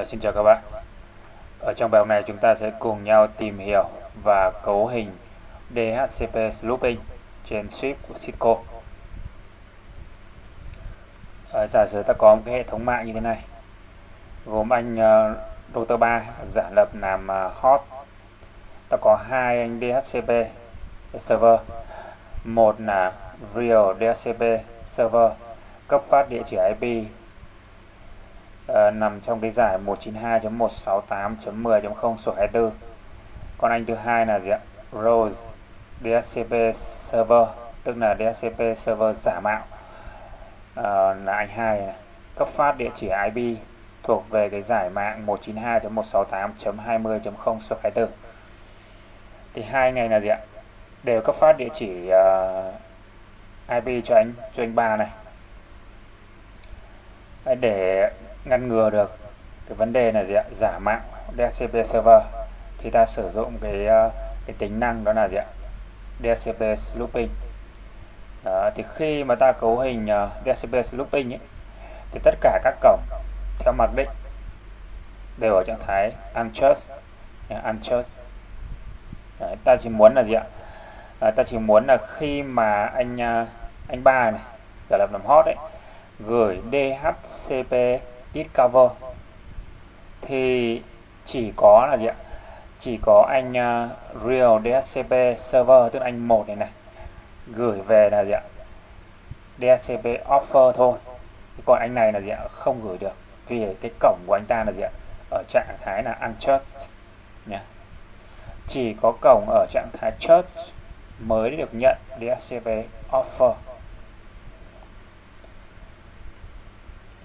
Ờ, xin chào các bạn. Ở trong bài học này chúng ta sẽ cùng nhau tìm hiểu và cấu hình DHCP looping trên Swift của Cisco. À, giả sử ta có một cái hệ thống mạng như thế này, gồm anh uh, router 3 giả lập làm uh, hot. Ta có hai anh DHCP server, một là real DHCP server cấp phát địa chỉ IP uh, nằm trong cái giải 192.168.10.0 số 24 còn anh thứ hai là gì ạ? Rose DHCP server tức là DHCP server giả mạo. Uh, là anh hai này. cấp phát địa chỉ IP thuộc về cái giải mạng 192.168.20.0 số 24 thì hai ngày là gì ạ? Đều cấp phát địa chỉ ờ, uh, IP cho anh cho anh ba này. Để ngăn ngừa được cái vấn đề là gì ạ? Giả mạo DHCP server. Thì ta sử dụng cái ờ, cái tính năng đó là gì ạ? DHCP looping. Đó, thì khi mà ta cấu hình ờ, uh, DHCP looping ấy, thì tất cả các cổng theo mặc định đều ở trạng thái untrust untrust. Đấy, ta chỉ muốn là gì ạ? À, ta chỉ muốn là khi mà anh anh ba này giả lập làm hot ấy gửi DHCP discover thì chỉ có là gì ạ? Chỉ có anh uh, real DHCP server tức là anh một này này gửi về là gì ạ? DHCP offer thôi. Còn anh này là gì ạ? Không gửi được. Vì cái cổng của anh ta là gì ạ? Ở trạng thái là untrust nhé chỉ có cổng ở trạng thái trust mới được nhận DHCP offer.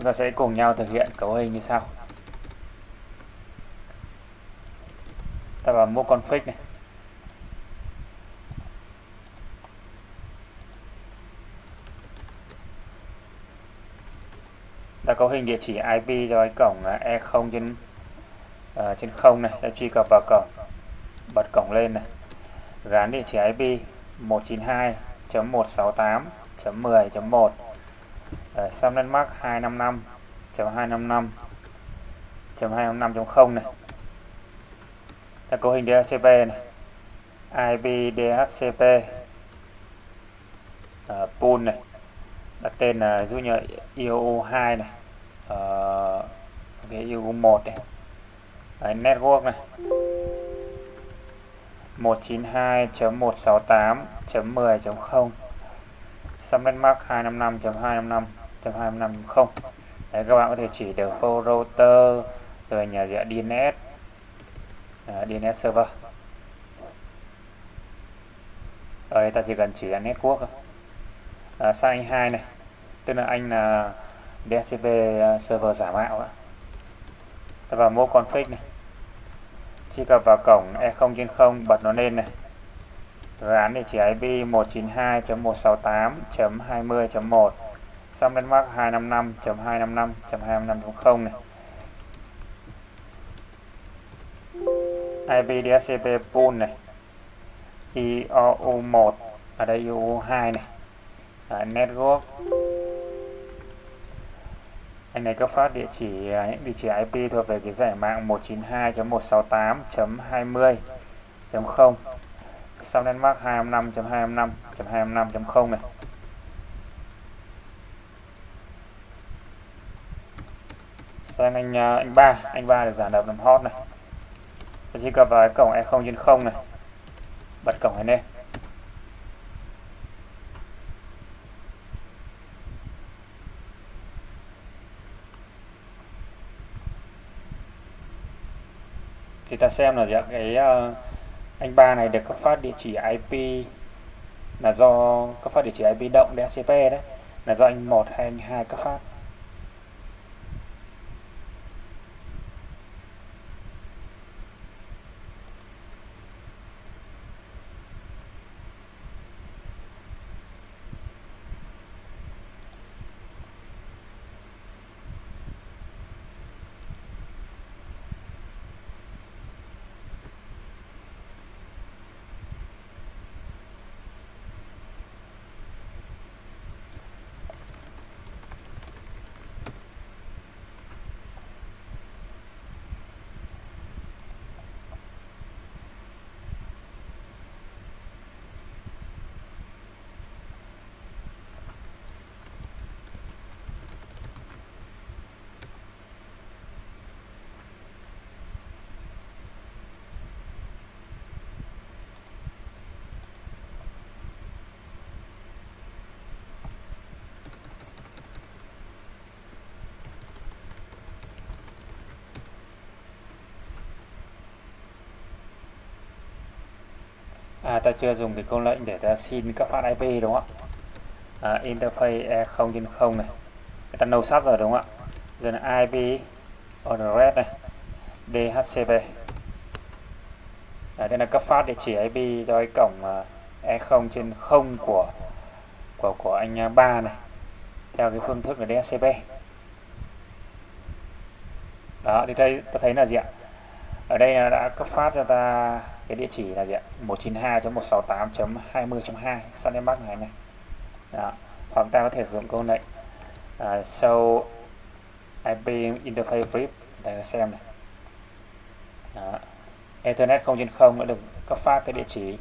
Chúng ta sẽ cùng nhau thực hiện cấu hình như sau. Ta vào mô config này. Ta cấu hình địa chỉ IP cho cái cổng à, E0 trên uh, trên 0 này. Ta truy cập vào cổng bật cổng lên này. Gán địa chỉ IP 192.168.10.1 Ờ, Sam xong lên mark 255 255 255.0 này. Là cấu hình DHCP này. IP DHCP uh, pool này. Đặt tên là dụ như IOU2 này. Uh, cái IOU1 này. Đấy, network này. 192.168.10.0 Subnet Mark 255.255.255.0 Đấy, các bạn có thể chỉ được full router rồi nhà diện DNS uh, DNS server. Ở đây ta chỉ cần chỉ là network thôi. À, sang anh hai này tức là anh là DHCP à, server giả mạo đó. ta vào mô config này. Truy cập vào cổng E0 trên 0 bật nó lên này. Dự án địa chỉ IP 192.168.20.1 xong đến mark 255.255.255.0 này? IP DHCP pool này. IOU1 ở đây IOU2 này. À, network. Anh này cấp phát địa chỉ những địa chỉ IP thuộc về cái giải mạng 192.168.20.0 sau nên mark 255.255.255.0 này? Sang anh à, anh ba anh ba để giả lập làm hot này. Tôi chỉ cập vào cái cổng E0 trên 0 này. Bật cổng này lên. Thì ta xem là cái uh, anh ba này được cấp phát địa chỉ IP là do cấp phát địa chỉ IP động DHCP đấy, là do anh một hay anh hai cấp phát. À ta chưa dùng cái câu lệnh để ta xin cấp phát IP đúng không ạ? À, interface e 0 trên 0 này. Người ta nâu sát rồi đúng không ạ? Giờ là IP address này DHCP à, đây là cấp phát địa chỉ IP cho cái cổng à, E0 trên 0 của của của anh à, ba này theo cái phương thức là DHCP đó thì đây ta thấy là gì ạ? Ở đây đã cấp phát cho ta cái địa chỉ là gì ạ? 192.168.20.2 sau em mắc này này. Đó. hoặc ta có thể sử dụng câu lệnh uh, show IP interface brief để xem này. Đó. Ethernet 0 trên 0 đã được cấp phát cái địa chỉ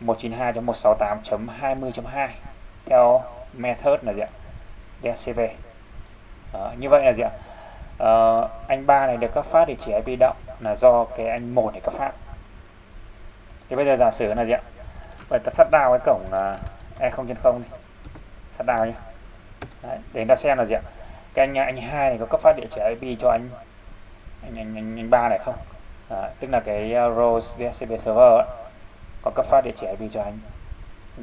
192.168.20.2 theo method là gì ạ? DHCP đó. như vậy là gì ạ? Uh, anh ba này được cấp phát địa chỉ IP động là do cái anh một này cấp phát thì bây giờ giả sử là gì ạ. Vậy ta sắt đào cái cổng à, e 0 trên không đi. Sắt đào nhé Đấy, để ta xem là gì ạ. Cái anh anh hai này có cấp phát địa chỉ IP cho anh anh anh anh, anh ba này không? À, tức là cái uh, Rose DHCP server ấy, có cấp phát địa chỉ IP cho anh,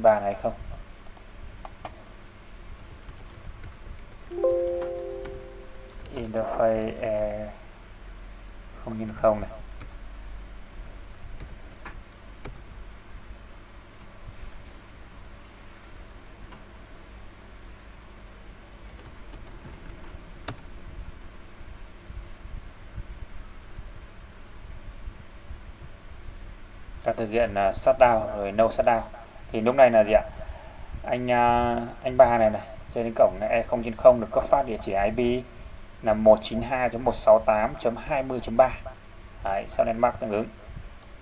ba này không? Interface e không trên không này. Ta thực hiện uh, shutdown rồi no shutdown thì lúc này là gì ạ? Anh uh, anh ba này này trên cổng e 0 trên 0 được cấp phát địa chỉ IP là 192.168.20.3 Đấy, sau nên mark tương ứng.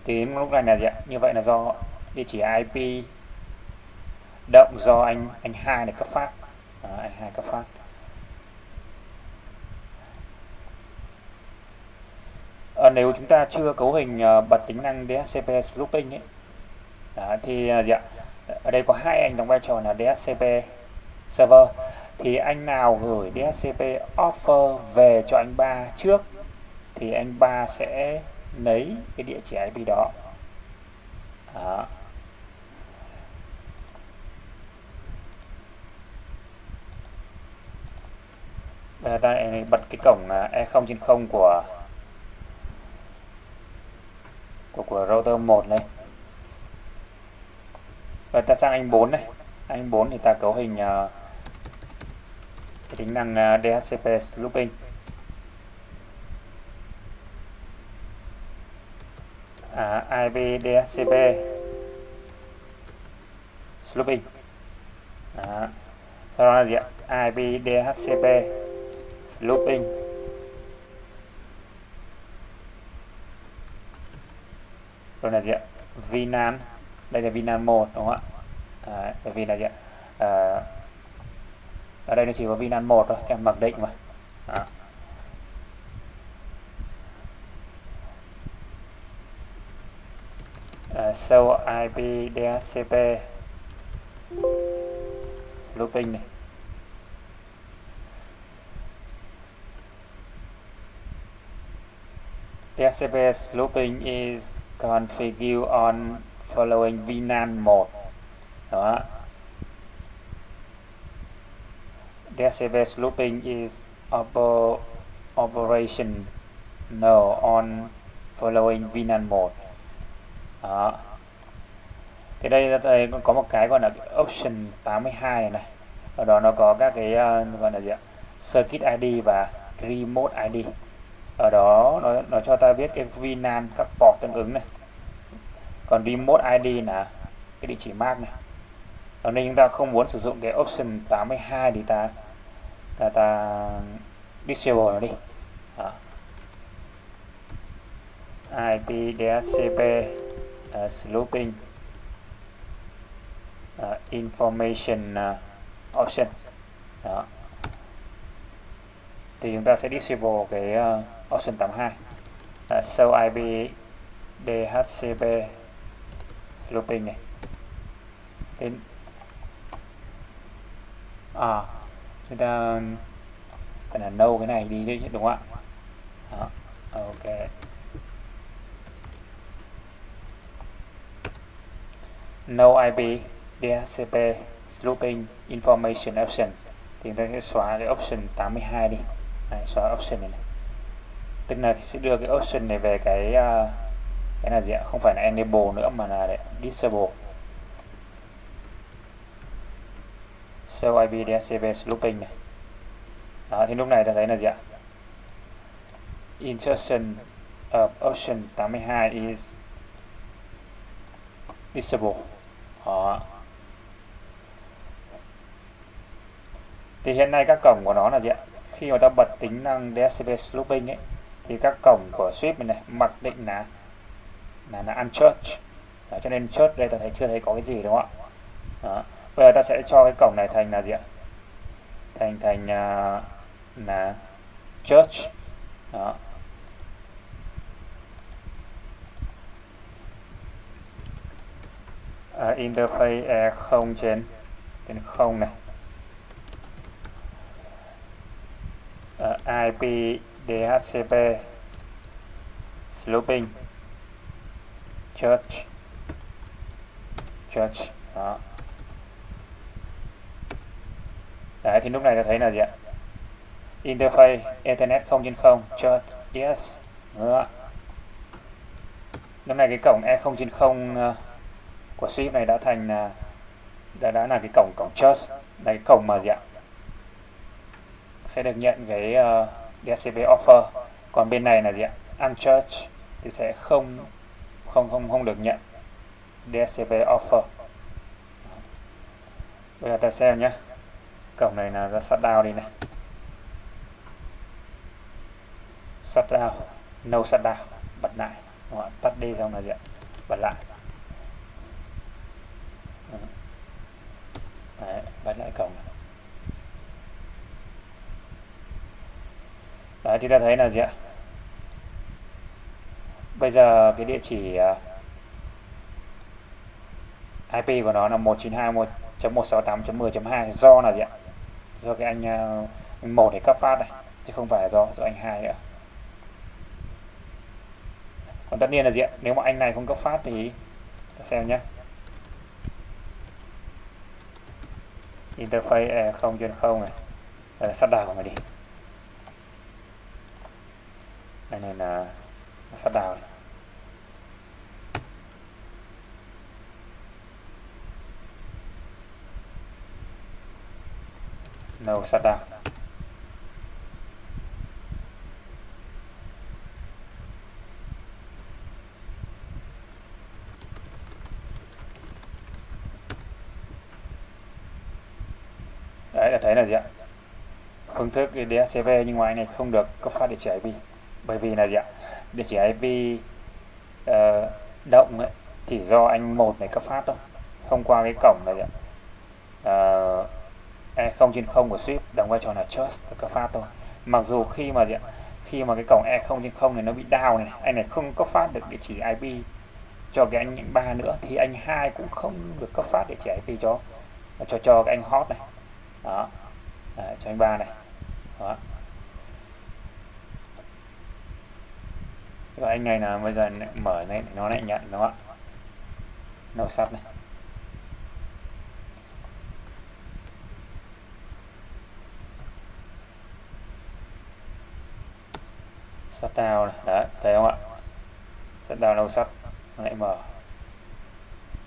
Thì lúc này là gì ạ? Như vậy là do địa chỉ IP động do anh anh hai này cấp phát. À, anh hai cấp phát. À, nếu chúng ta chưa cấu hình à, bật tính năng DHCP Slooping ấy Đó, thì à, gì ạ? Ở đây có hai anh đóng vai trò là DHCP server. Thì anh nào gửi DHCP offer về cho anh ba trước thì anh ba sẽ lấy cái địa chỉ IP đó, đó. Bây giờ ta bật cái cổng E0 trên 0 của của, của router 1 này. Và ta sang anh 4 này. Anh 4 thì ta cấu hình uh, cái tính năng ờ, uh, DHCP looping. À, IP DHCP looping. À, sau đó là gì ạ? IP DHCP looping. Rồi là gì ạ? Vinan. Đây là Vinan 1 đúng không ạ? À, bởi vì là gì ạ? À, ở đây nó chỉ có Vinan 1 thôi em mặc định mà. À. Uh, show IP DHCP looping này. DHCP looping is configure on following VNAN mode đó. Database looping is oper operation no on following VNAN mode đó. Thì đây đây có một cái gọi là option 82 này, này. ở đó nó có các cái uh, gọi là gì ạ? Circuit ID và remote ID ở đó nó, nó cho ta biết cái VNAND các port tương ứng này. Còn remote ID là cái địa chỉ MAC này. Ở đây chúng ta không muốn sử dụng cái option 82 thì ta ta ta disable nó đi. Đó. IP DHCP uh, sloping. Uh, information uh, option. Đó. Thì chúng ta sẽ disable cái uh, option 82 uh, show IP DHCP looping này. Đến à chúng ta phải là nâu cái này đi chứ đúng không ạ? Đó. ok. No IP DHCP looping information option. Thì chúng ta sẽ xóa cái option 82 đi. Đấy, xóa option này, này tức là sẽ đưa cái option này về cái à, cái là gì ạ? Không phải là enable nữa mà là disable. Show IP DHCP looping này. Đó, thì lúc này ta thấy là gì ạ? Insertion of option 82 is disable. Đó. Thì hiện nay các cổng của nó là gì ạ? Khi mà ta bật tính năng DHCP looping ấy thì các cổng của Swift này, này mặc định là là là unchurch đó, cho nên church đây ta thấy chưa thấy có cái gì đúng không ạ? Đó. bây giờ ta sẽ cho cái cổng này thành là gì ạ? Thành thành uh, là church. Đó. Uh, interface e 0 trên trên 0 này. À, uh, IP DHCP sloping church church đó. Đấy thì lúc này ta thấy là gì ạ? Interface ethernet 0 trên 0 church yes đó. lúc này cái cổng e 0 trên 0 ờ, của Swift này đã thành ờ, đã đã là cái cổng cổng church. Là cái cổng mà gì ạ? Sẽ được nhận cái uh, DHCP offer. Còn bên này là gì ạ? Unchurch thì sẽ không không không không được nhận DHCP offer. Bây giờ ta xem nhé cổng này là ra shutdown đi này. Shutdown no shutdown bật lại. Đó, tắt đi xong là gì ạ? Bật lại. Đấy, bật lại cổng này. Đấy, thì ta thấy là gì ạ? Bây giờ cái địa chỉ à, IP của nó là 192.168.10.2 do là gì ạ? Do cái anh anh một để cấp phát này chứ không phải là do do anh hai nữa. Còn tất nhiên là gì ạ? Nếu mà anh này không cấp phát thì ta xem nhé interface 0 trên 0 này Đây, sắp đào của mày đi đây này là sắp đào này. No shutdown đấy, là thấy là gì ạ? Phương thức DHCP nhưng ngoài này không được cấp phát địa chỉ IP bởi vì là gì ạ? Địa chỉ IP uh, ờ, động ấy, chỉ do anh một này cấp phát thôi. Không qua cái cổng này ạ. Ờ, uh, E0 trên 0 của Swift đóng vai trò là trust cấp phát thôi. Mặc dù khi mà gì ạ? Khi mà cái cổng E0 trên 0 này nó bị down này anh này không cấp phát được địa chỉ IP cho cái anh ba nữa thì anh hai cũng không được cấp phát địa chỉ IP cho cho cho cái anh hot này. Đó. À, cho anh ba này. Đó. Rồi anh này là bây giờ mở lên nó lại nhận đúng không ạ? Nó sắt này. Sắt đào này. Đấy, thấy không ạ? Sắt đào nâu sắt nó lại mở.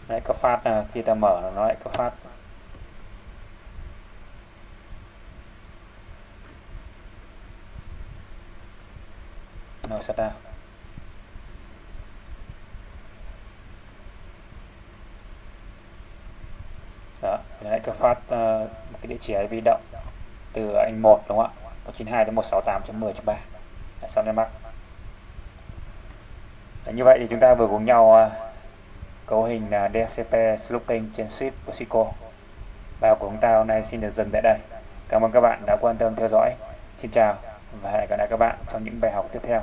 Đấy cấp phát là khi ta mở nó lại cấp phát. Nâu sắt đó đấy cơ phát uh, một cái địa chỉ IP động từ anh 1 đúng không ạ? 192 đến 168.10.3 sau đây mắc như vậy thì chúng ta vừa cùng nhau uh, cấu hình ờ, uh, DHCP sloping trên Swift của Cisco bài của chúng ta hôm nay xin được dừng tại đây. Cảm ơn các bạn đã quan tâm theo dõi. Xin chào và hẹn gặp lại các bạn trong những bài học tiếp theo.